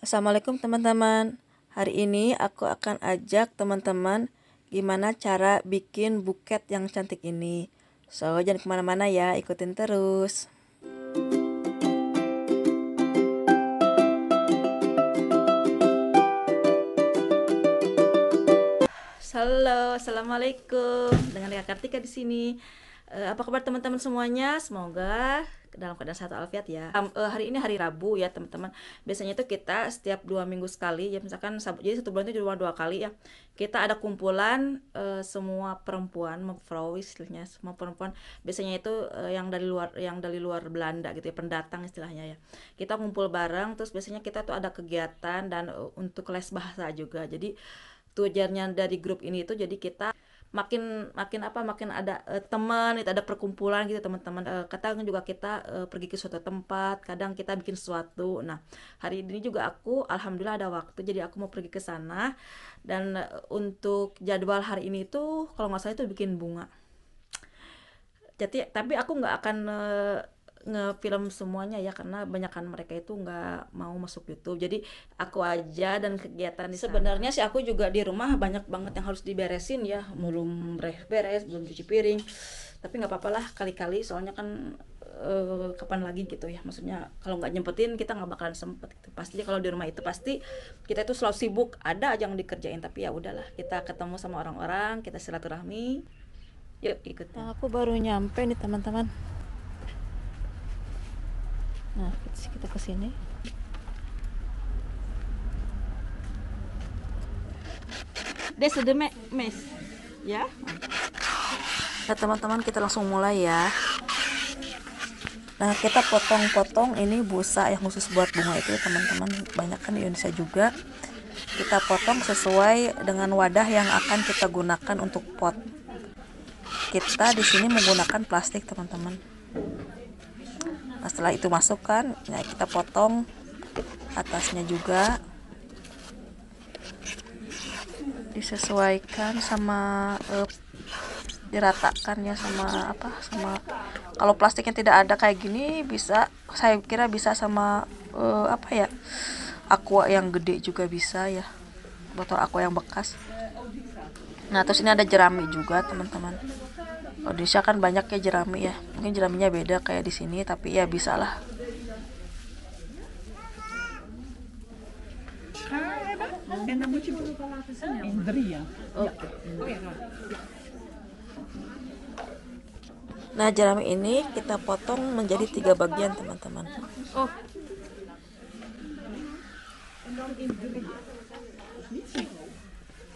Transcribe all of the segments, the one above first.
Assalamualaikum teman-teman. Hari ini aku akan ajak teman-teman gimana cara bikin buket yang cantik ini. So, jangan ke mana-mana ya, ikutin terus. Halo, assalamualaikum. Dengan Kak Kartika di sini. Uh, apa kabar teman-teman semuanya? Semoga dalam keadaan sehat alfiat ya. Um, uh, hari ini hari Rabu ya teman-teman. Biasanya itu kita setiap dua minggu sekali ya misalkan jadi satu bulan itu cuma dua kali ya. Kita ada kumpulan uh, semua perempuan, Frau istilahnya semua perempuan. Biasanya itu uh, yang dari luar yang dari luar Belanda gitu ya pendatang istilahnya ya. Kita kumpul bareng terus biasanya kita tuh ada kegiatan dan uh, untuk les bahasa juga. Jadi tujuannya dari grup ini itu jadi kita makin makin apa makin ada uh, teman itu ada perkumpulan gitu teman-teman. Uh, kadang juga kita uh, pergi ke suatu tempat kadang kita bikin sesuatu. Nah hari ini juga aku alhamdulillah ada waktu jadi aku mau pergi ke sana. Dan uh, untuk jadwal hari ini tuh kalau nggak salah itu bikin bunga. Jadi tapi aku nggak akan uh, ngefilm semuanya ya karena banyakkan mereka itu nggak mau masuk YouTube. Jadi aku aja dan kegiatan sebenarnya sih aku juga di rumah banyak banget yang harus diberesin ya. Belum beres belum cuci piring. Tapi nggak apa-apa lah kali-kali. Soalnya kan uh, kapan lagi gitu ya. Maksudnya kalau nggak nyempetin kita nggak bakalan sempet gitu. Pasti kalau di rumah itu pasti kita itu selalu sibuk. Ada aja yang dikerjain tapi ya udahlah. Kita ketemu sama orang-orang kita silaturahmi. Yuk ikut nah, aku baru nyampe nih teman-teman nah kita ke sini. Is the mes? Ya? Nah teman-teman kita langsung mulai ya. Nah kita potong-potong ini busa yang khusus buat bunga itu teman-teman. Banyak kan di Indonesia juga. Kita potong sesuai dengan wadah yang akan kita gunakan untuk pot. Kita di sini menggunakan plastik teman-teman nah setelah itu masukkan ya kita potong atasnya juga. Disesuaikan sama uh, diratakan ya sama apa sama kalau plastiknya tidak ada kayak gini bisa saya kira bisa sama uh, apa ya aqua yang gede juga bisa ya botol aqua yang bekas nah terus ini ada jerami juga teman-teman Indonesia kan banyak ya jerami ya mungkin jeraminya beda kayak di sini tapi ya bisa lah Nah jerami ini kita potong menjadi tiga bagian teman-teman. Oh.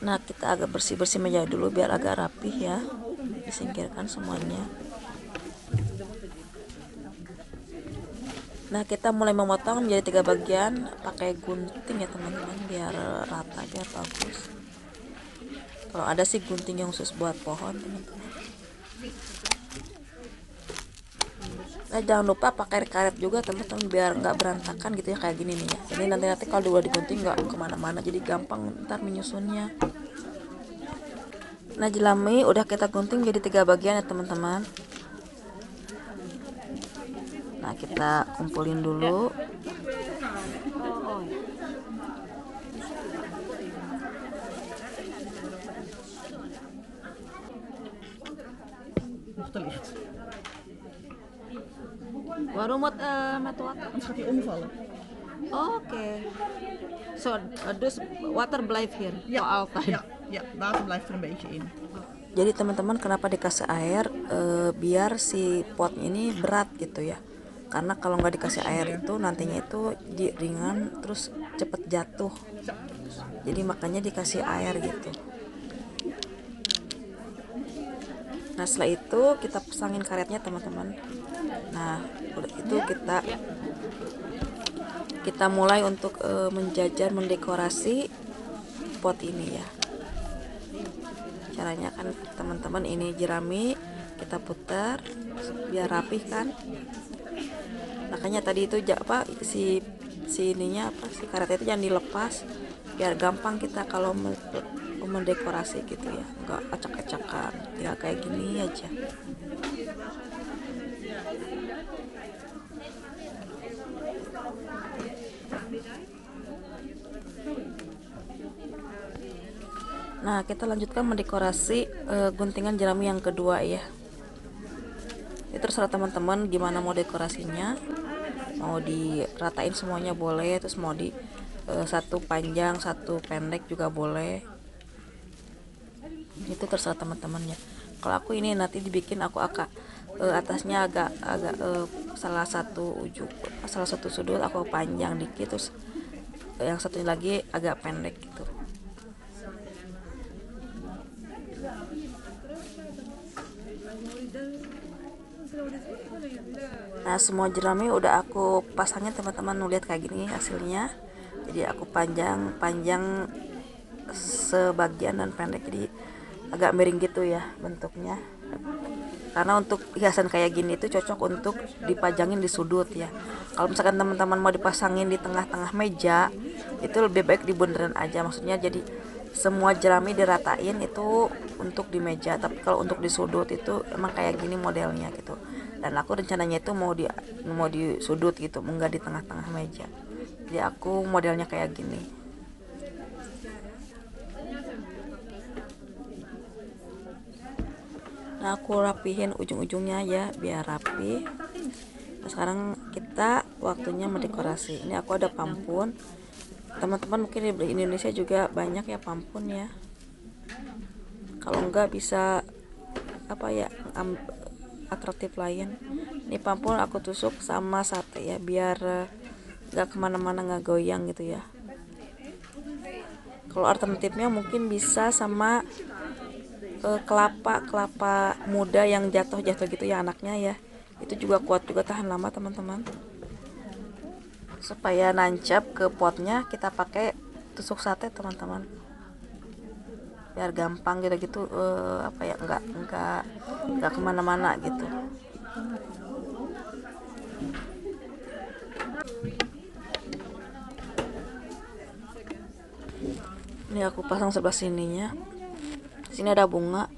Nah kita agak bersih-bersih meja dulu biar agak rapih ya. Disingkirkan semuanya. Nah kita mulai memotong menjadi tiga bagian. Pakai gunting ya teman-teman biar rata biar bagus. Kalau ada sih gunting yang khusus buat pohon teman-teman Nah jangan lupa pakai karet juga teman-teman biar nggak berantakan gitu ya kayak gini nih ya. Ini nanti nanti kalau udah digunting nggak ke mana-mana jadi gampang ntar menyusunnya. Nah jelami udah kita gunting jadi tiga bagian ya teman-teman Nah kita kumpulin dulu Waarom wat uh, met water? Anders gaat hij omvallen. Oke. Okay. So, uh, dus water blijft hier ja. altijd. Ja, ja, water blijft er een beetje in. Jadi teman-teman kenapa dikasih air e, biar si pot ini berat gitu ya. Karena kalau nggak dikasih air itu nantinya itu ringan terus cepet jatuh. Jadi makanya dikasih air gitu. Nah setelah itu kita pasangin karetnya teman-teman. Nah itu kita kita mulai untuk e, menjajar mendekorasi pot ini ya. Caranya kan teman-teman ini jerami kita putar biar rapih kan. Makanya tadi itu apa si si ininya apa si karet itu jangan dilepas biar gampang kita kalau mendekorasi gitu ya. Enggak ya kayak gini aja Nah, kita lanjutkan mendekorasi uh, guntingan jerami yang kedua ya. Itu terserah teman-teman gimana mau dekorasinya. Mau diratain semuanya boleh, terus mau di uh, satu panjang, satu pendek juga boleh. Itu terserah teman-temannya. Kalau aku ini nanti dibikin aku akan uh, atasnya agak agak uh, salah satu ujung salah satu sudut aku panjang dikit terus yang satunya lagi agak pendek gitu Nah semua jerami udah aku pasangnya teman-teman lihat kayak gini hasilnya. Jadi aku panjang panjang sebagian dan pendek jadi agak miring gitu ya bentuknya. Karena untuk hiasan kayak gini itu cocok untuk dipajangin di sudut ya. Kalau misalkan teman-teman mau dipasangin di tengah-tengah meja itu lebih baik di bundaran aja. Maksudnya jadi semua jerami diratain itu untuk di meja. Tapi kalau untuk di sudut itu emang kayak gini modelnya gitu. Dan aku rencananya itu mau di mau di sudut gitu enggak di tengah-tengah meja. Jadi aku modelnya kayak gini nah aku rapihin ujung-ujungnya ya biar rapi. Nah, sekarang kita waktunya mendekorasi. Ini aku ada pampun. Teman-teman mungkin di Indonesia juga banyak ya pampun ya. Kalau enggak bisa apa ya atraktif lain. Ini pampun aku tusuk sama sate ya biar enggak ke mana-mana nggak goyang gitu ya. Kalau alternatifnya mungkin bisa sama uh, kelapa kelapa muda yang jatuh-jatuh gitu ya anaknya ya. Itu juga kuat juga tahan lama teman-teman. Supaya nancap ke potnya kita pakai tusuk sate teman-teman. Biar gampang gitu gitu uh, apa ya enggak enggak enggak ke mana-mana gitu. Ini aku pasang sebelah sininya sini ada bunga.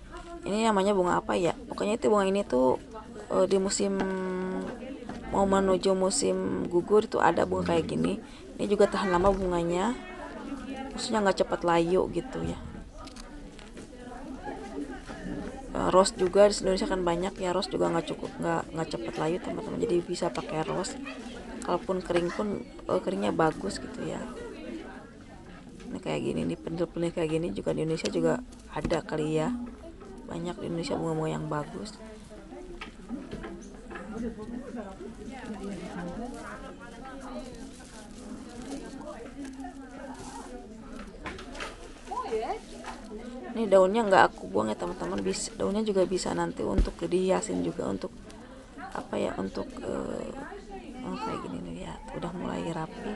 Ini namanya bunga apa ya? Pokoknya itu bunga ini tuh uh, di musim mau menuju musim gugur itu ada bunga kayak gini. Ini juga tahan lama bunganya. Maksudnya nggak cepat layu gitu ya. Uh, rose juga di Indonesia kan banyak ya. Rose juga nggak cukup nggak nggak cepat layu teman-teman. Jadi bisa pakai rose kalaupun kering pun uh, keringnya bagus gitu ya ini kayak gini nih pendel-pendel kayak gini juga di Indonesia juga ada kali ya. Banyak di Indonesia bunga-bunga yang bagus. Ini daunnya nggak aku buang ya teman-teman. Bisa daunnya juga bisa nanti untuk dihiasin juga untuk apa ya untuk uh, oh, kayak gini nih ya. Udah mulai rapi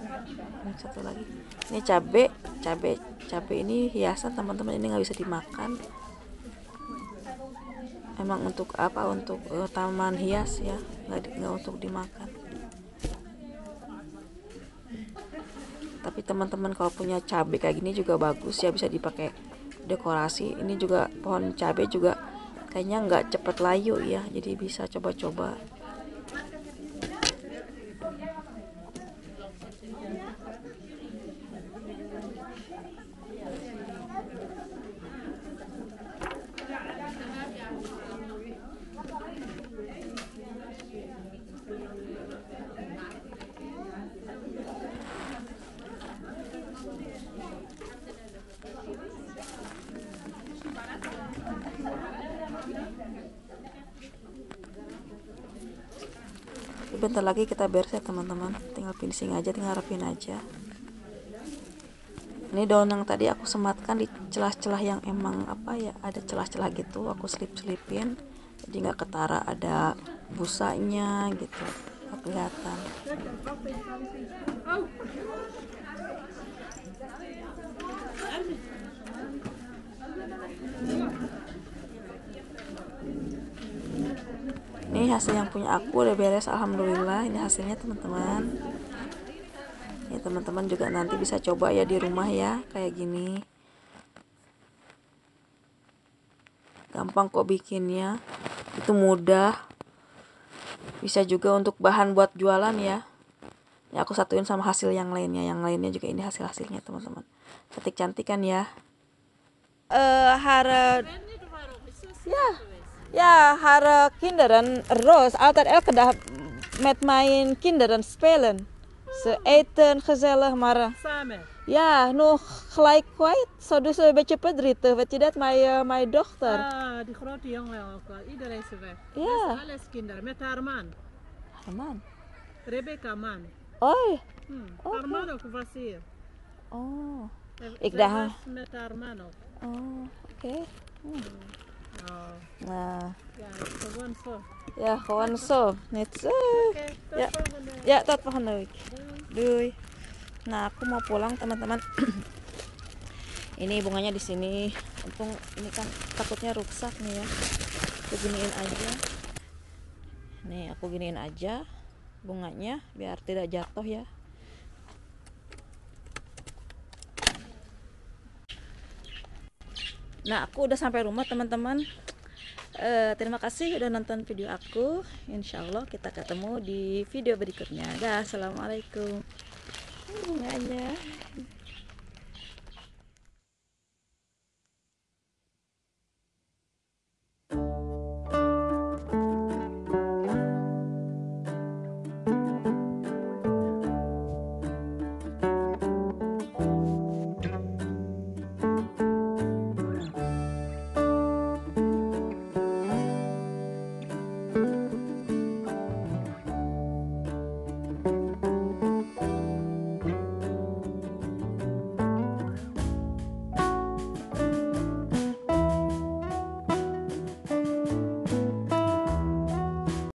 ini satu lagi. Ini cabe cabe cabe ini hiasan teman-teman ini nggak bisa dimakan. Emang untuk apa? Untuk uh, taman hias ya. Nggak untuk dimakan. Tapi teman-teman kalau punya cabai kayak gini juga bagus ya. Bisa dipakai dekorasi. Ini juga pohon cabai juga kayaknya nggak cepet layu ya. Jadi bisa coba-coba bentar lagi kita beres ya teman-teman. Tinggal finishing aja tinggal rapin aja. Ini daun yang tadi aku sematkan di celah-celah yang emang apa ya ada celah-celah gitu aku selip-selipin. Jadi nggak ketara ada busanya gitu kelihatan ini hasil yang punya aku udah beres alhamdulillah. Ini hasilnya teman-teman. Ya teman-teman juga nanti bisa coba ya di rumah ya kayak gini. Gampang kok bikinnya. Itu mudah. Bisa juga untuk bahan buat jualan ya. Ya aku satuin sama hasil yang lainnya. Yang lainnya juga ini hasil hasilnya teman-teman. Cantik kan ya? Eh hare ja ja hare kinderen roos altijd elke dag met mijn kinderen spelen ze eten gezellig maar eh, Samen. ja nog gelijk kwijt zo dus een beetje verdrietig weet je dat mijn eh, mijn dochter Ah, die grote jongen ook. Iedereen is weg. Ja. Dus alles kinderen. Met haar man. Ah, man Rebecca man. oh Hmm. Haar man ook was hier. oh Ik dacht- met haar man ook. oh oké Oh. Nah Ja, gewoon zo. ya net zo volgende. Ya, tot volgende week. Duy. Nah, aku mau pulang, teman-teman. ini bunganya di sini. Untung ini kan takutnya rusak nih ya. Aku giniin aja. Nih, aku giniin aja bunganya biar tidak jatuh ya. Nah, aku udah sampai rumah, teman-teman. Eh, terima kasih udah nonton video aku. Insya Allah kita ketemu di video berikutnya. Dah, assalamualaikum. Bunganya.